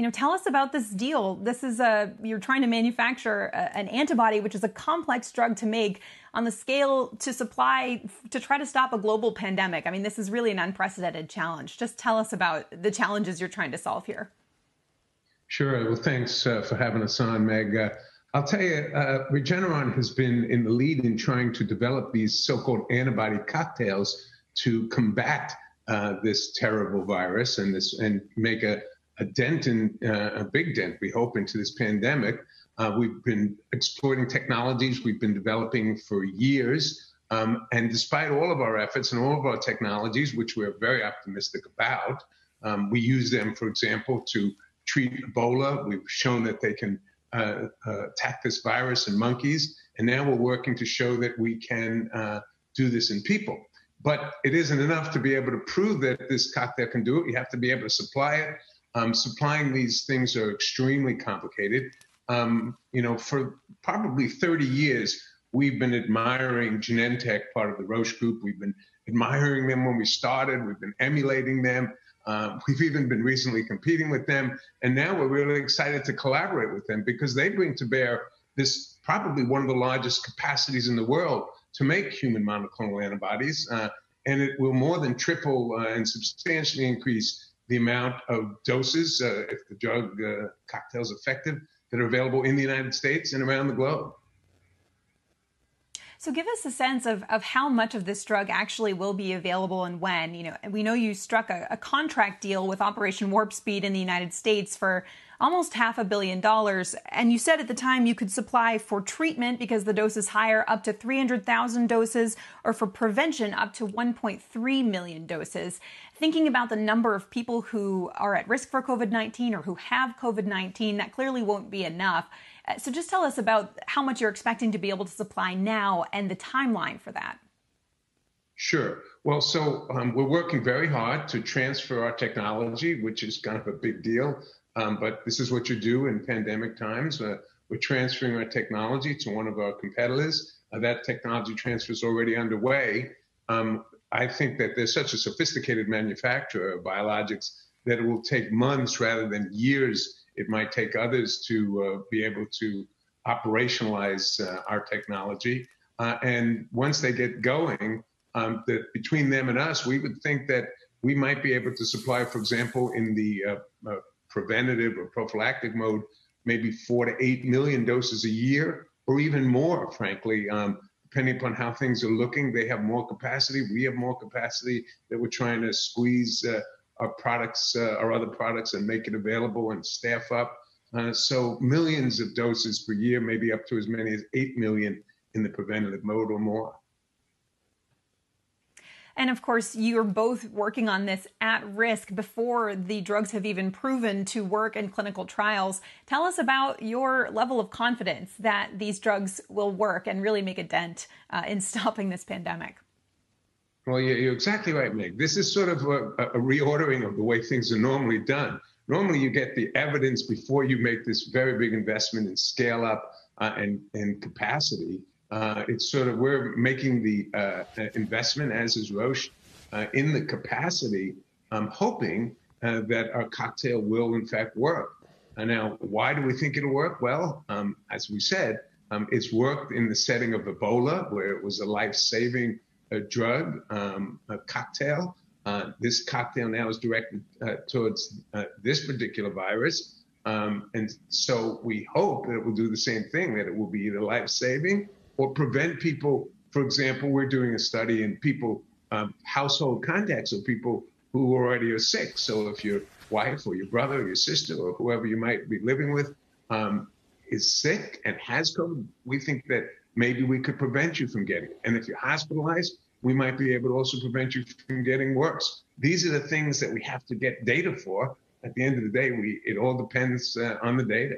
you know, tell us about this deal. This is a you're trying to manufacture a, an antibody, which is a complex drug to make on the scale to supply to try to stop a global pandemic. I mean, this is really an unprecedented challenge. Just tell us about the challenges you're trying to solve here. Sure. Well, thanks uh, for having us on, Meg. Uh, I'll tell you, uh, Regeneron has been in the lead in trying to develop these so-called antibody cocktails to combat uh, this terrible virus and this and make a, a dent in uh, a big dent, we hope, into this pandemic. Uh, we've been exploiting technologies we've been developing for years. Um, and despite all of our efforts and all of our technologies, which we're very optimistic about, um, we use them, for example, to treat Ebola. We've shown that they can uh, uh, attack this virus in monkeys. And now we're working to show that we can uh, do this in people. But it isn't enough to be able to prove that this cocktail can do it. You have to be able to supply it. Um, supplying these things are extremely complicated. Um, you know, for probably 30 years, we've been admiring Genentech, part of the Roche group. We've been admiring them when we started. We've been emulating them. Uh, we've even been recently competing with them. And now we're really excited to collaborate with them because they bring to bear this probably one of the largest capacities in the world to make human monoclonal antibodies. Uh, and it will more than triple uh, and substantially increase the amount of doses, uh, if the drug uh, cocktail is effective, that are available in the United States and around the globe. So give us a sense of, of how much of this drug actually will be available and when. You know, we know you struck a, a contract deal with Operation Warp Speed in the United States for almost half a billion dollars. And you said at the time you could supply for treatment because the dose is higher up to 300,000 doses or for prevention up to 1.3 million doses. Thinking about the number of people who are at risk for COVID 19 or who have COVID 19, that clearly won't be enough. Uh, so just tell us about how much you're expecting to be able to supply now and the timeline for that. Sure. Well, so um, we're working very hard to transfer our technology, which is kind of a big deal. Um, but this is what you do in pandemic times. Uh, we're transferring our technology to one of our competitors. Uh, that technology transfer is already underway. Um, I think that there's such a sophisticated manufacturer of biologics that it will take months rather than years it might take others to uh, be able to operationalize uh, our technology. Uh, and once they get going, um, that between them and us, we would think that we might be able to supply, for example, in the uh, uh, preventative or prophylactic mode, maybe four to eight million doses a year, or even more, frankly. Um, depending upon how things are looking, they have more capacity. We have more capacity that we're trying to squeeze uh, our products, uh, our other products, and make it available and staff up. Uh, so millions of doses per year, maybe up to as many as 8 million in the preventative mode or more. And of course, you're both working on this at risk before the drugs have even proven to work in clinical trials. Tell us about your level of confidence that these drugs will work and really make a dent uh, in stopping this pandemic. Well, you're exactly right, Meg. This is sort of a, a, reordering of the way things are normally done. Normally, you get the evidence before you make this very big investment in scale up uh, and, and capacity. Uh, it's sort of we're making the uh, investment, as is Roche, uh, in the capacity, um, hoping uh, that our cocktail will in fact work. now, why do we think it'll work? Well, um, as we said, um, it's worked in the setting of Ebola, where it was a life-saving drug, um, a cocktail. Uh, this cocktail now is directed uh, towards uh, this particular virus. Um, and so we hope that it will do the same thing, that it will be either life saving or prevent people. For example, we're doing a study in people, um, household contacts of people who already are sick. So if your wife or your brother or your sister or whoever you might be living with um, is sick and has COVID, we think that maybe we could prevent you from getting it. And if you're hospitalized, we might be able to also prevent you from getting worse. These are the things that we have to get data for. At the end of the day, we it all depends uh, on the data.